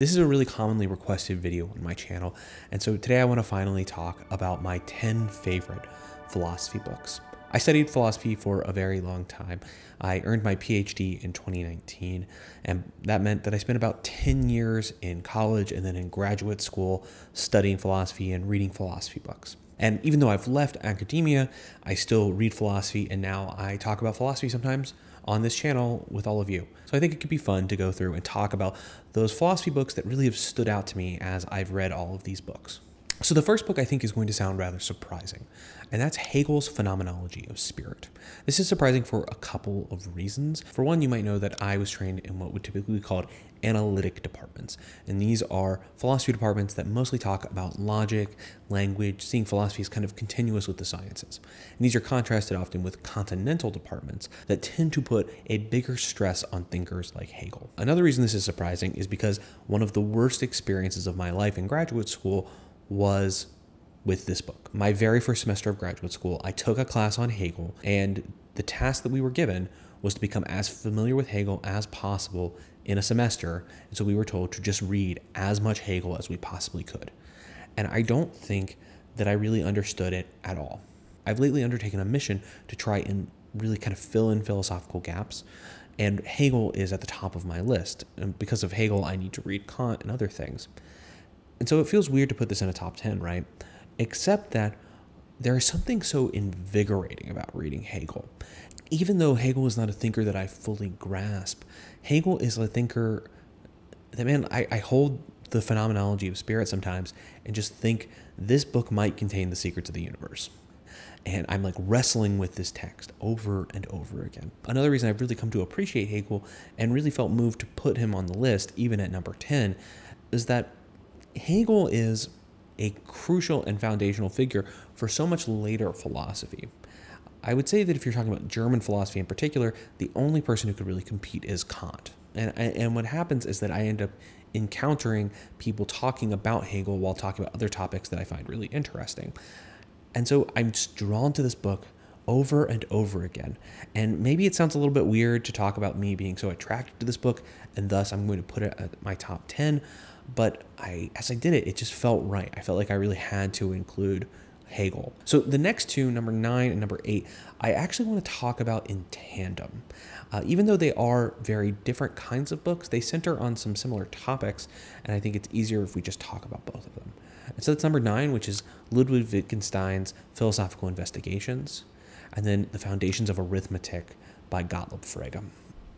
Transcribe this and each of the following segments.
This is a really commonly requested video on my channel, and so today I want to finally talk about my 10 favorite philosophy books. I studied philosophy for a very long time. I earned my PhD in 2019, and that meant that I spent about 10 years in college and then in graduate school studying philosophy and reading philosophy books. And even though I've left academia, I still read philosophy, and now I talk about philosophy sometimes on this channel with all of you. So I think it could be fun to go through and talk about those philosophy books that really have stood out to me as I've read all of these books. So the first book I think is going to sound rather surprising, and that's Hegel's Phenomenology of Spirit. This is surprising for a couple of reasons. For one, you might know that I was trained in what would typically be called analytic departments, and these are philosophy departments that mostly talk about logic, language, seeing philosophy as kind of continuous with the sciences. And these are contrasted often with continental departments that tend to put a bigger stress on thinkers like Hegel. Another reason this is surprising is because one of the worst experiences of my life in graduate school was with this book. My very first semester of graduate school, I took a class on Hegel, and the task that we were given was to become as familiar with Hegel as possible in a semester. And so we were told to just read as much Hegel as we possibly could. And I don't think that I really understood it at all. I've lately undertaken a mission to try and really kind of fill in philosophical gaps. And Hegel is at the top of my list. And because of Hegel, I need to read Kant and other things. And so it feels weird to put this in a top 10, right? Except that there is something so invigorating about reading Hegel. Even though Hegel is not a thinker that I fully grasp, Hegel is a thinker that, man, I, I hold the phenomenology of spirit sometimes and just think this book might contain the secrets of the universe. And I'm like wrestling with this text over and over again. Another reason I've really come to appreciate Hegel and really felt moved to put him on the list, even at number 10, is that Hegel is a crucial and foundational figure for so much later philosophy. I would say that if you're talking about German philosophy in particular, the only person who could really compete is Kant. And, and what happens is that I end up encountering people talking about Hegel while talking about other topics that I find really interesting. And so I'm just drawn to this book over and over again. And maybe it sounds a little bit weird to talk about me being so attracted to this book, and thus I'm going to put it at my top 10 but I as I did it, it just felt right. I felt like I really had to include Hegel. So the next two, number nine and number eight, I actually want to talk about in tandem. Uh, even though they are very different kinds of books, they center on some similar topics, and I think it's easier if we just talk about both of them. And so that's number nine, which is Ludwig Wittgenstein's Philosophical Investigations, and then The Foundations of Arithmetic by Gottlob Frege.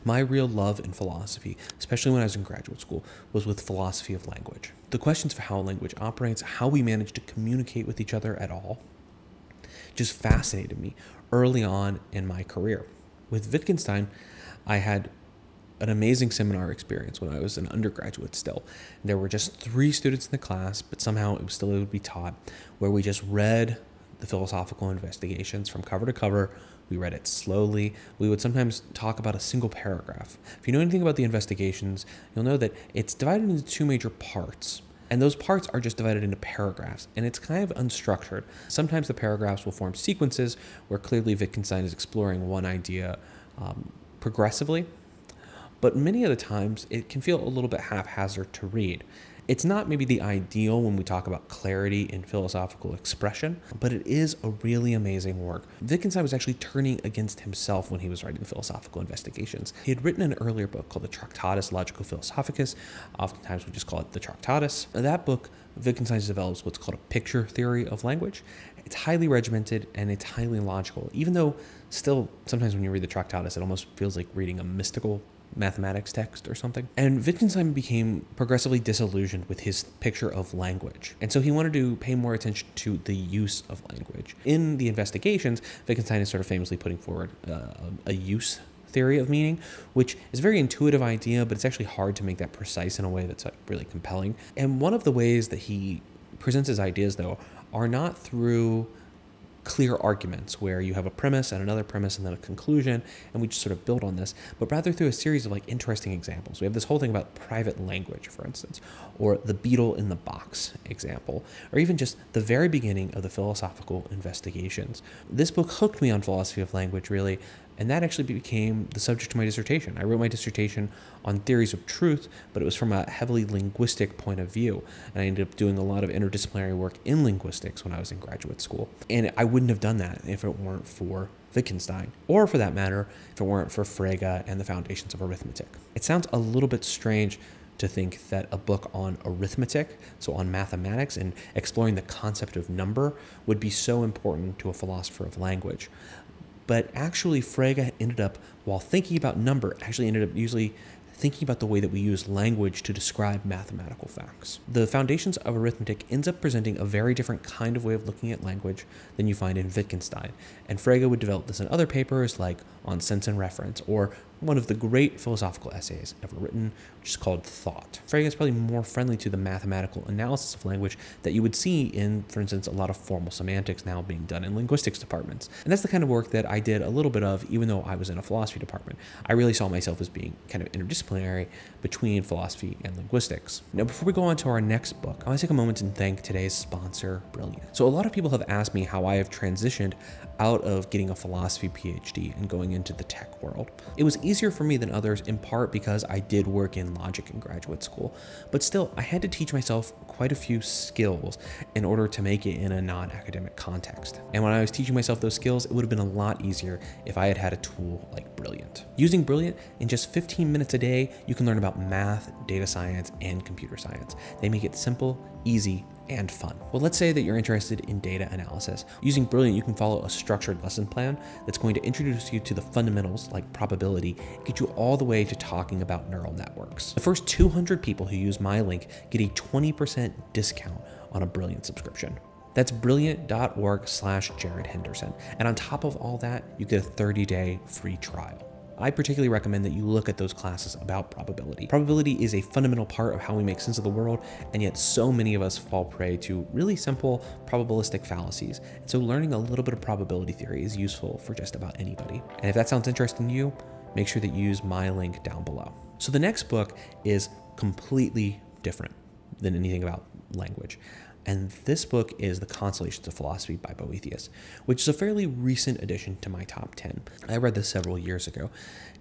My real love in philosophy, especially when I was in graduate school, was with philosophy of language. The questions for how language operates, how we manage to communicate with each other at all, just fascinated me early on in my career. With Wittgenstein, I had an amazing seminar experience when I was an undergraduate still. There were just three students in the class, but somehow it was still it would be taught, where we just read the philosophical investigations from cover to cover we read it slowly. We would sometimes talk about a single paragraph. If you know anything about the investigations, you'll know that it's divided into two major parts. And those parts are just divided into paragraphs, and it's kind of unstructured. Sometimes the paragraphs will form sequences where clearly Wittgenstein is exploring one idea um, progressively, but many of the times it can feel a little bit haphazard to read. It's not maybe the ideal when we talk about clarity in philosophical expression, but it is a really amazing work. Wittgenstein was actually turning against himself when he was writing the philosophical investigations. He had written an earlier book called the Tractatus Logico Philosophicus. Oftentimes we just call it the Tractatus. That book, Wittgenstein develops what's called a picture theory of language. It's highly regimented and it's highly logical, even though still sometimes when you read the Tractatus, it almost feels like reading a mystical mathematics text or something. And Wittgenstein became progressively disillusioned with his picture of language. And so he wanted to pay more attention to the use of language. In the investigations, Wittgenstein is sort of famously putting forward uh, a use theory of meaning, which is a very intuitive idea, but it's actually hard to make that precise in a way that's like really compelling. And one of the ways that he presents his ideas, though, are not through clear arguments where you have a premise and another premise and then a conclusion, and we just sort of build on this, but rather through a series of like interesting examples. We have this whole thing about private language, for instance, or the beetle in the box example, or even just the very beginning of the philosophical investigations. This book hooked me on philosophy of language, really, And that actually became the subject of my dissertation. I wrote my dissertation on theories of truth, but it was from a heavily linguistic point of view. And I ended up doing a lot of interdisciplinary work in linguistics when I was in graduate school. And I wouldn't have done that if it weren't for Wittgenstein, or for that matter, if it weren't for Frege and the foundations of arithmetic. It sounds a little bit strange to think that a book on arithmetic, so on mathematics and exploring the concept of number, would be so important to a philosopher of language. But actually, Frege ended up, while thinking about number, actually ended up usually thinking about the way that we use language to describe mathematical facts. The foundations of arithmetic ends up presenting a very different kind of way of looking at language than you find in Wittgenstein, and Frege would develop this in other papers like on sense and reference, or one of the great philosophical essays ever written, which is called Thought. Frege is probably more friendly to the mathematical analysis of language that you would see in, for instance, a lot of formal semantics now being done in linguistics departments. And that's the kind of work that I did a little bit of, even though I was in a philosophy department. I really saw myself as being kind of interdisciplinary between philosophy and linguistics. Now, before we go on to our next book, I want to take a moment and thank today's sponsor, Brilliant. So, a lot of people have asked me how I have transitioned out of getting a philosophy PhD and going into the tech world. It was easier for me than others in part because I did work in logic in graduate school, but still, I had to teach myself quite a few skills in order to make it in a non academic context. And when I was teaching myself those skills, it would have been a lot easier if I had had a tool like Brilliant. Using Brilliant in just 15 minutes a day, you can learn about math, data science, and computer science. They make it simple, easy, and fun. Well, let's say that you're interested in data analysis. Using Brilliant, you can follow a structured lesson plan that's going to introduce you to the fundamentals like probability get you all the way to talking about neural networks. The first 200 people who use my link get a 20% discount on a Brilliant subscription. That's brilliant.org slash Jared Henderson. And on top of all that, you get a 30 day free trial. I particularly recommend that you look at those classes about probability. Probability is a fundamental part of how we make sense of the world, and yet so many of us fall prey to really simple probabilistic fallacies. And so learning a little bit of probability theory is useful for just about anybody. And if that sounds interesting to you, make sure that you use my link down below. So the next book is completely different than anything about language. And this book is The Consolations of Philosophy by Boethius, which is a fairly recent addition to my top 10. I read this several years ago,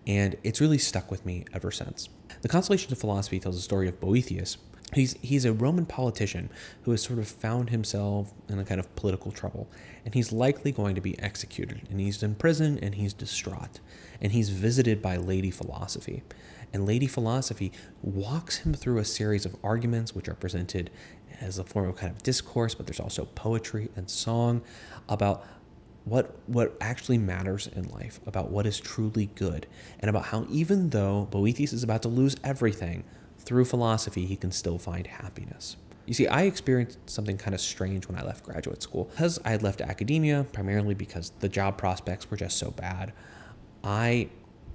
and it's really stuck with me ever since. The Consolations of Philosophy tells the story of Boethius. He's, he's a Roman politician who has sort of found himself in a kind of political trouble, and he's likely going to be executed. And he's in prison and he's distraught, and he's visited by Lady Philosophy and Lady Philosophy walks him through a series of arguments which are presented as a form of kind of discourse, but there's also poetry and song about what what actually matters in life, about what is truly good, and about how even though Boethius is about to lose everything, through philosophy he can still find happiness. You see, I experienced something kind of strange when I left graduate school. Because I had left academia, primarily because the job prospects were just so bad, I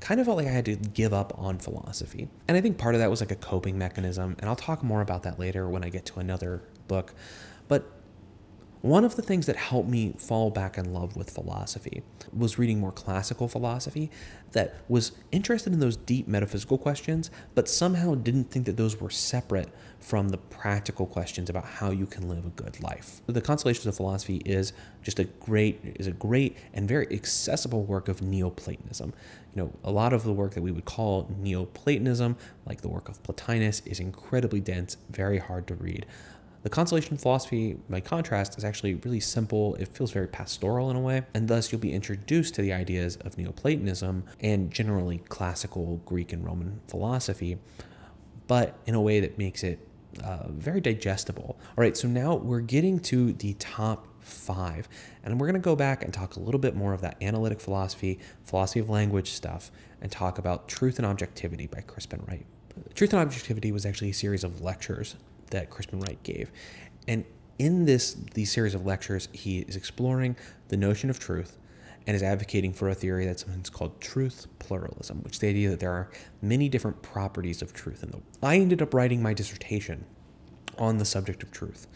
kind of felt like I had to give up on philosophy. And I think part of that was like a coping mechanism, and I'll talk more about that later when I get to another book. But one of the things that helped me fall back in love with philosophy was reading more classical philosophy that was interested in those deep metaphysical questions, but somehow didn't think that those were separate from the practical questions about how you can live a good life. The Consolations of Philosophy is just a great is a great and very accessible work of Neoplatonism. You know, a lot of the work that we would call Neoplatonism, like the work of Plotinus, is incredibly dense, very hard to read. The consolation philosophy, by contrast, is actually really simple. It feels very pastoral in a way, and thus you'll be introduced to the ideas of Neoplatonism and generally classical Greek and Roman philosophy, but in a way that makes it uh, very digestible. All right, so now we're getting to the top five, and we're going to go back and talk a little bit more of that analytic philosophy, philosophy of language stuff, and talk about Truth and Objectivity by Crispin Wright. Truth and Objectivity was actually a series of lectures that Crispin Wright gave. And in this these series of lectures, he is exploring the notion of truth and is advocating for a theory that's sometimes called truth pluralism, which is the idea that there are many different properties of truth in the I ended up writing my dissertation on the subject of truth.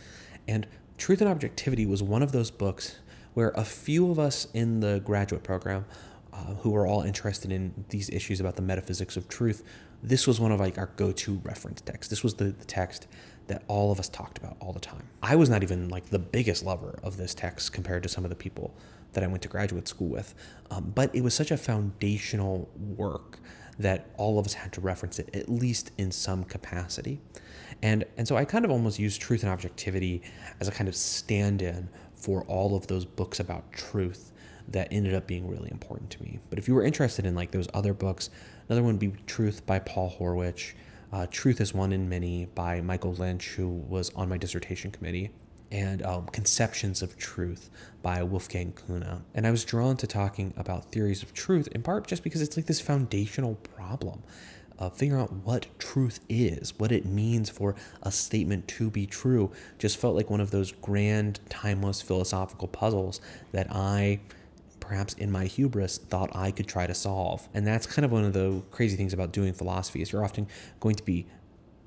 And Truth and Objectivity was one of those books where a few of us in the graduate program uh, who were all interested in these issues about the metaphysics of truth this was one of like our go-to reference texts. This was the, the text that all of us talked about all the time. I was not even like the biggest lover of this text compared to some of the people that I went to graduate school with, um, but it was such a foundational work that all of us had to reference it at least in some capacity. And and so I kind of almost used truth and objectivity as a kind of stand-in for all of those books about truth that ended up being really important to me. But if you were interested in like those other books, another one would be Truth by Paul Horwich, uh, Truth as One and Many by Michael Lynch, who was on my dissertation committee, and um, Conceptions of Truth by Wolfgang Künne. And I was drawn to talking about theories of truth in part just because it's like this foundational problem of figuring out what truth is, what it means for a statement to be true, just felt like one of those grand, timeless philosophical puzzles that I perhaps in my hubris thought I could try to solve. And that's kind of one of the crazy things about doing philosophy is you're often going to be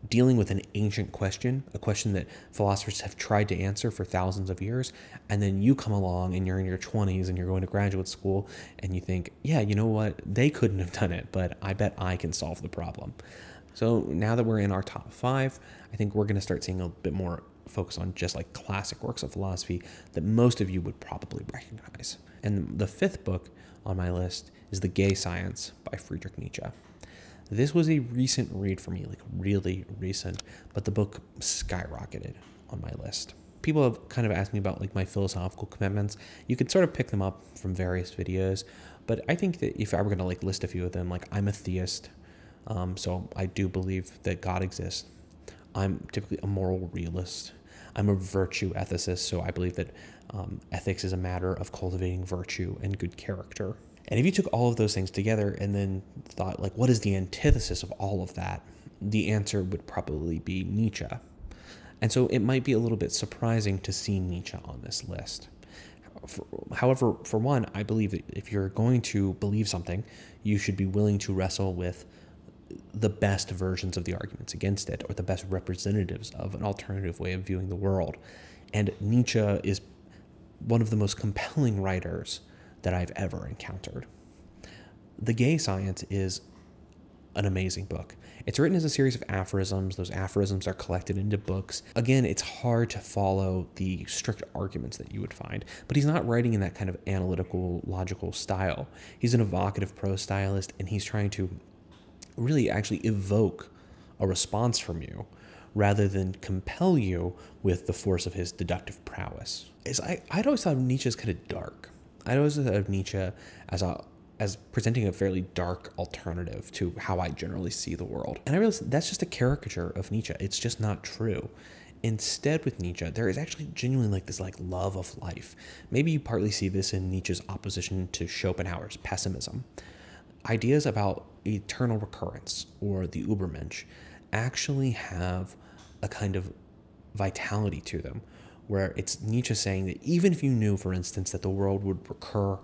dealing with an ancient question, a question that philosophers have tried to answer for thousands of years, and then you come along and you're in your 20s and you're going to graduate school and you think, yeah, you know what? They couldn't have done it, but I bet I can solve the problem. So now that we're in our top five, I think we're going to start seeing a bit more focus on just like classic works of philosophy that most of you would probably recognize. And the fifth book on my list is The Gay Science by Friedrich Nietzsche. This was a recent read for me, like really recent, but the book skyrocketed on my list. People have kind of asked me about like my philosophical commitments. You could sort of pick them up from various videos, but I think that if I were going to like list a few of them, like I'm a theist, um, so I do believe that God exists. I'm typically a moral realist. I'm a virtue ethicist, so I believe that um, ethics is a matter of cultivating virtue and good character. And if you took all of those things together and then thought, like, what is the antithesis of all of that? The answer would probably be Nietzsche. And so it might be a little bit surprising to see Nietzsche on this list. For, however, for one, I believe that if you're going to believe something, you should be willing to wrestle with the best versions of the arguments against it or the best representatives of an alternative way of viewing the world. And Nietzsche is one of the most compelling writers that I've ever encountered. The Gay Science is an amazing book. It's written as a series of aphorisms. Those aphorisms are collected into books. Again, it's hard to follow the strict arguments that you would find, but he's not writing in that kind of analytical, logical style. He's an evocative prose stylist, and he's trying to really actually evoke a response from you rather than compel you with the force of his deductive prowess. Is I, I'd always thought of Nietzsche as kind of dark. I'd always thought of Nietzsche as a as presenting a fairly dark alternative to how I generally see the world. And I realized that's just a caricature of Nietzsche. It's just not true. Instead, with Nietzsche, there is actually genuinely like this like love of life. Maybe you partly see this in Nietzsche's opposition to Schopenhauer's pessimism. Ideas about eternal recurrence or the Übermensch actually have a kind of vitality to them, where it's Nietzsche saying that even if you knew, for instance, that the world would recur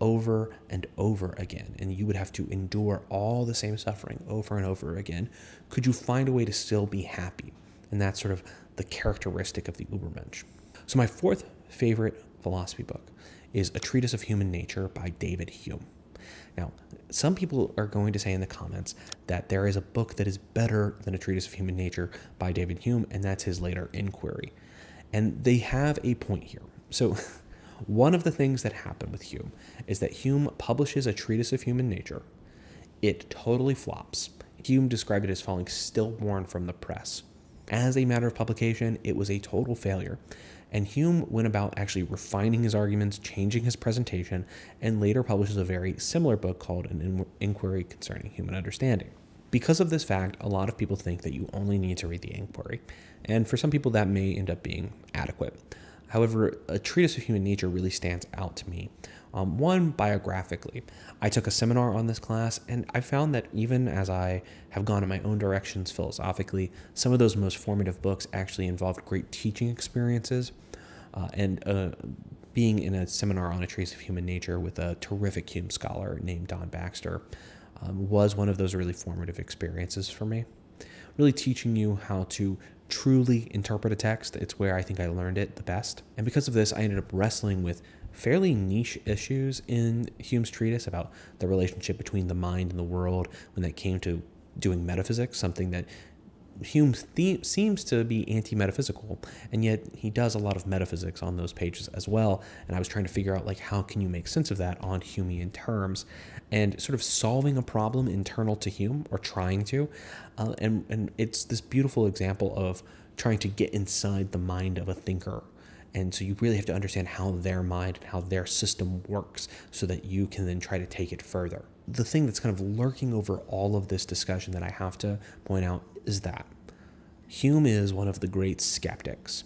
over and over again, and you would have to endure all the same suffering over and over again, could you find a way to still be happy? And that's sort of the characteristic of the Übermensch. So, my fourth favorite philosophy book is A Treatise of Human Nature by David Hume. Now, some people are going to say in the comments that there is a book that is better than A Treatise of Human Nature by David Hume, and that's his later Inquiry. And they have a point here. So, one of the things that happened with Hume is that Hume publishes a treatise of human nature. It totally flops. Hume described it as falling stillborn from the press. As a matter of publication, it was a total failure. And Hume went about actually refining his arguments, changing his presentation, and later publishes a very similar book called An Inquiry Concerning Human Understanding. Because of this fact, a lot of people think that you only need to read the inquiry, and for some people that may end up being adequate. However, a treatise of human nature really stands out to me. Um, one, biographically. I took a seminar on this class, and I found that even as I have gone in my own directions philosophically, some of those most formative books actually involved great teaching experiences uh, and uh, being in a seminar on a treatise of human nature with a terrific Hume scholar named Don Baxter um, was one of those really formative experiences for me. Really teaching you how to truly interpret a text. It's where I think I learned it the best. And because of this, I ended up wrestling with fairly niche issues in Hume's treatise about the relationship between the mind and the world when that came to doing metaphysics, something that Hume seems to be anti metaphysical, and yet he does a lot of metaphysics on those pages as well. And I was trying to figure out, like, how can you make sense of that on Humean terms and sort of solving a problem internal to Hume or trying to. Uh, and, and it's this beautiful example of trying to get inside the mind of a thinker. And so you really have to understand how their mind and how their system works so that you can then try to take it further. The thing that's kind of lurking over all of this discussion that I have to point out is that Hume is one of the great skeptics.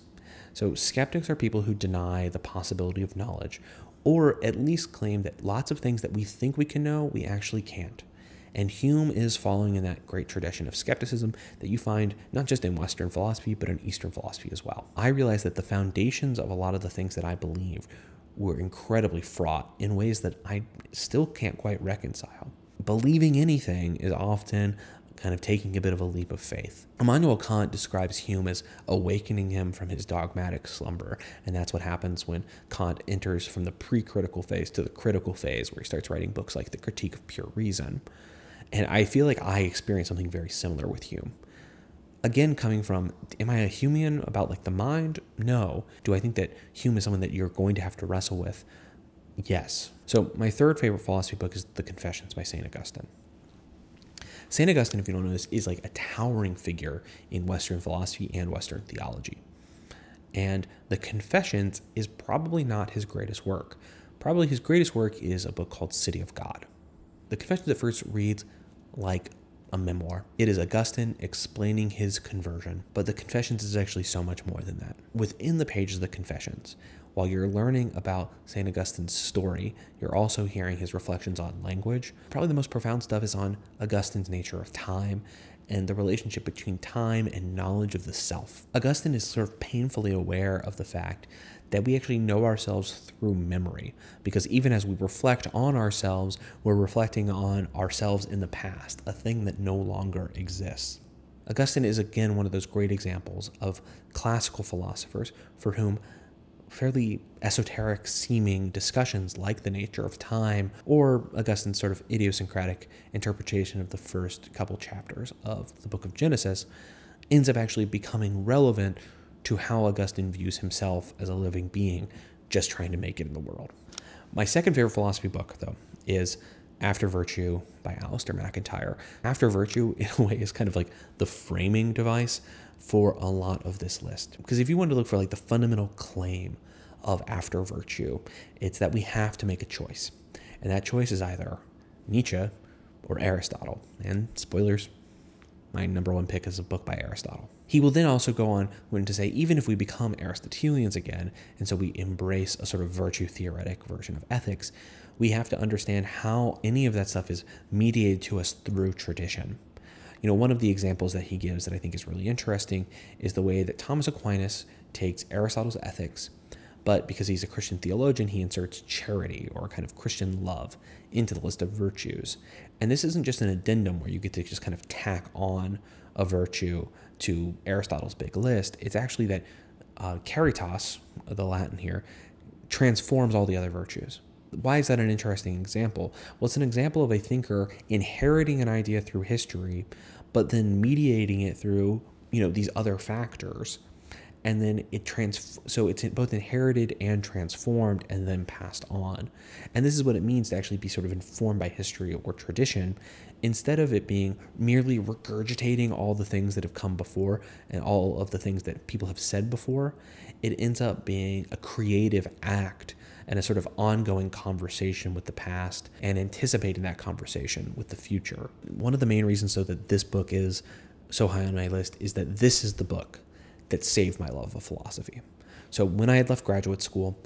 So, skeptics are people who deny the possibility of knowledge, or at least claim that lots of things that we think we can know, we actually can't. And Hume is following in that great tradition of skepticism that you find not just in Western philosophy, but in Eastern philosophy as well. I realize that the foundations of a lot of the things that I believe were incredibly fraught in ways that I still can't quite reconcile. Believing anything is often kind of taking a bit of a leap of faith. Immanuel Kant describes Hume as awakening him from his dogmatic slumber, and that's what happens when Kant enters from the pre critical phase to the critical phase, where he starts writing books like The Critique of Pure Reason. And I feel like I experienced something very similar with Hume. Again, coming from, am I a Humean about like the mind? No. Do I think that Hume is someone that you're going to have to wrestle with? Yes. So my third favorite philosophy book is The Confessions by St. Augustine. St. Augustine, if you don't know this, is like a towering figure in Western philosophy and Western theology. And the Confessions is probably not his greatest work. Probably his greatest work is a book called City of God. The Confessions at first reads like a memoir. It is Augustine explaining his conversion, but the Confessions is actually so much more than that. Within the pages of the Confessions, while you're learning about St. Augustine's story, you're also hearing his reflections on language. Probably the most profound stuff is on Augustine's nature of time and the relationship between time and knowledge of the self. Augustine is sort of painfully aware of the fact that we actually know ourselves through memory, because even as we reflect on ourselves, we're reflecting on ourselves in the past, a thing that no longer exists. Augustine is again one of those great examples of classical philosophers for whom fairly esoteric seeming discussions like the nature of time or Augustine's sort of idiosyncratic interpretation of the first couple chapters of the book of Genesis ends up actually becoming relevant to how Augustine views himself as a living being just trying to make it in the world. My second favorite philosophy book, though, is After Virtue by Alasdair MacIntyre. After Virtue, in a way, is kind of like the framing device for a lot of this list. Because if you want to look for like the fundamental claim of after virtue, it's that we have to make a choice. And that choice is either Nietzsche or Aristotle. And spoilers, my number one pick is a book by Aristotle. He will then also go on to say, even if we become Aristotelians again, and so we embrace a sort of virtue theoretic version of ethics, we have to understand how any of that stuff is mediated to us through tradition. You know, one of the examples that he gives that I think is really interesting is the way that Thomas Aquinas takes Aristotle's ethics, but because he's a Christian theologian, he inserts charity or kind of Christian love into the list of virtues. And this isn't just an addendum where you get to just kind of tack on a virtue to Aristotle's big list. It's actually that uh, caritas, the Latin here, transforms all the other virtues. Why is that an interesting example? Well, it's an example of a thinker inheriting an idea through history, but then mediating it through, you know, these other factors. And then it trans so it's both inherited and transformed and then passed on. And this is what it means to actually be sort of informed by history or tradition instead of it being merely regurgitating all the things that have come before and all of the things that people have said before, it ends up being a creative act and a sort of ongoing conversation with the past and anticipating that conversation with the future. One of the main reasons, though, that this book is so high on my list is that this is the book that saved my love of philosophy. So when I had left graduate school,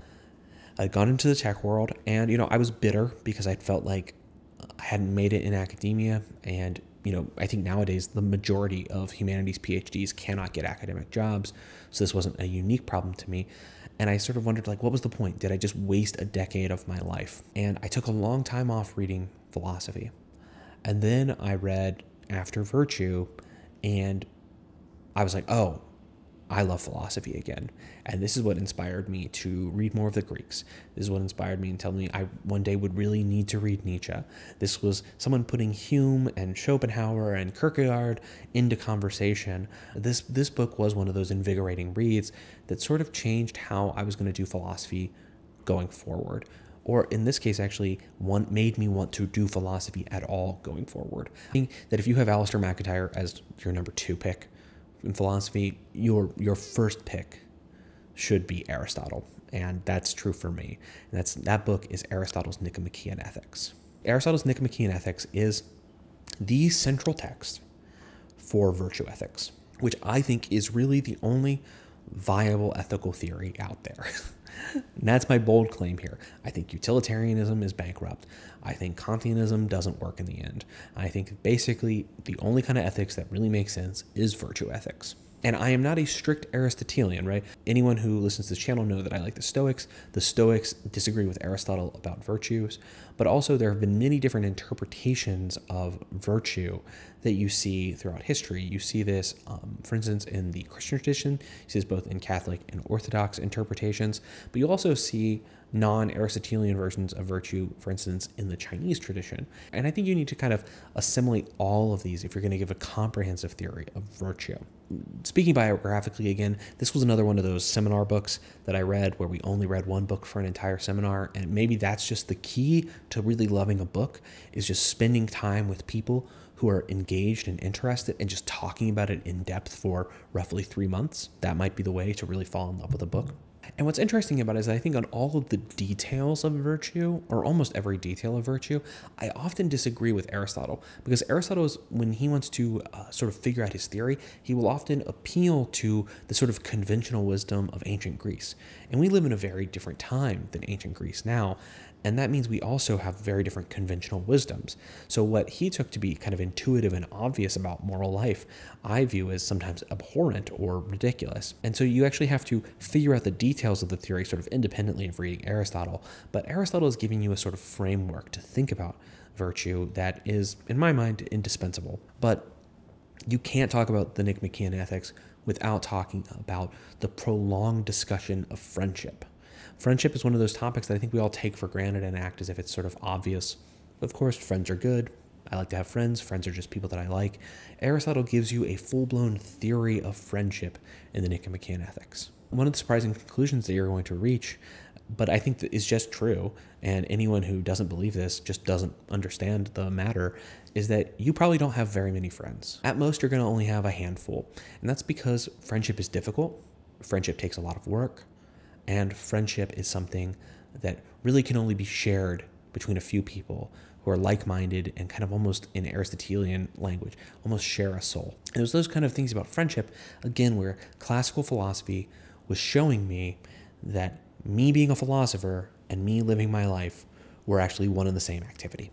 I'd gone into the tech world and, you know, I was bitter because I felt like I hadn't made it in academia. And, you know, I think nowadays the majority of humanities PhDs cannot get academic jobs. So this wasn't a unique problem to me. And I sort of wondered, like, what was the point? Did I just waste a decade of my life? And I took a long time off reading philosophy. And then I read After Virtue, and I was like, oh, I love philosophy again. And this is what inspired me to read more of the Greeks. This is what inspired me and tell me I one day would really need to read Nietzsche. This was someone putting Hume and Schopenhauer and Kierkegaard into conversation. This this book was one of those invigorating reads that sort of changed how I was going to do philosophy going forward or in this case, actually, one made me want to do philosophy at all going forward. I think that if you have Alasdair MacIntyre as your number two pick in philosophy, your your first pick should be Aristotle, and that's true for me. And that's that book is Aristotle's Nicomachean Ethics. Aristotle's Nicomachean Ethics is the central text for virtue ethics, which I think is really the only viable ethical theory out there. and that's my bold claim here. I think utilitarianism is bankrupt. I think Kantianism doesn't work in the end. I think basically the only kind of ethics that really makes sense is virtue ethics. And I am not a strict Aristotelian, right? Anyone who listens to this channel know that I like the Stoics. The Stoics disagree with Aristotle about virtues, but also there have been many different interpretations of virtue that you see throughout history. You see this, um, for instance, in the Christian tradition. You see this both in Catholic and Orthodox interpretations, but you also see non-Aristotelian versions of virtue, for instance, in the Chinese tradition. And I think you need to kind of assimilate all of these if you're going to give a comprehensive theory of virtue. Speaking biographically again, this was another one of those seminar books that I read where we only read one book for an entire seminar. And maybe that's just the key to really loving a book is just spending time with people who are engaged and interested and just talking about it in depth for roughly three months. That might be the way to really fall in love with a book. And what's interesting about it is I think on all of the details of virtue, or almost every detail of virtue, I often disagree with Aristotle because Aristotle, is, when he wants to uh, sort of figure out his theory, he will often appeal to the sort of conventional wisdom of ancient Greece. And we live in a very different time than ancient Greece now. And that means we also have very different conventional wisdoms. So, what he took to be kind of intuitive and obvious about moral life, I view as sometimes abhorrent or ridiculous. And so, you actually have to figure out the details of the theory sort of independently of reading Aristotle. But Aristotle is giving you a sort of framework to think about virtue that is, in my mind, indispensable. But you can't talk about the Nicomachean ethics without talking about the prolonged discussion of friendship. Friendship is one of those topics that I think we all take for granted and act as if it's sort of obvious. Of course, friends are good. I like to have friends. Friends are just people that I like. Aristotle gives you a full blown theory of friendship in the Nicomachean Ethics. One of the surprising conclusions that you're going to reach, but I think that is just true, and anyone who doesn't believe this just doesn't understand the matter, is that you probably don't have very many friends. At most, you're going to only have a handful. And that's because friendship is difficult, friendship takes a lot of work, and friendship is something that really can only be shared between a few people who are like-minded and kind of almost in Aristotelian language, almost share a soul. And it was those kind of things about friendship, again, where classical philosophy was showing me that me being a philosopher and me living my life were actually one and the same activity.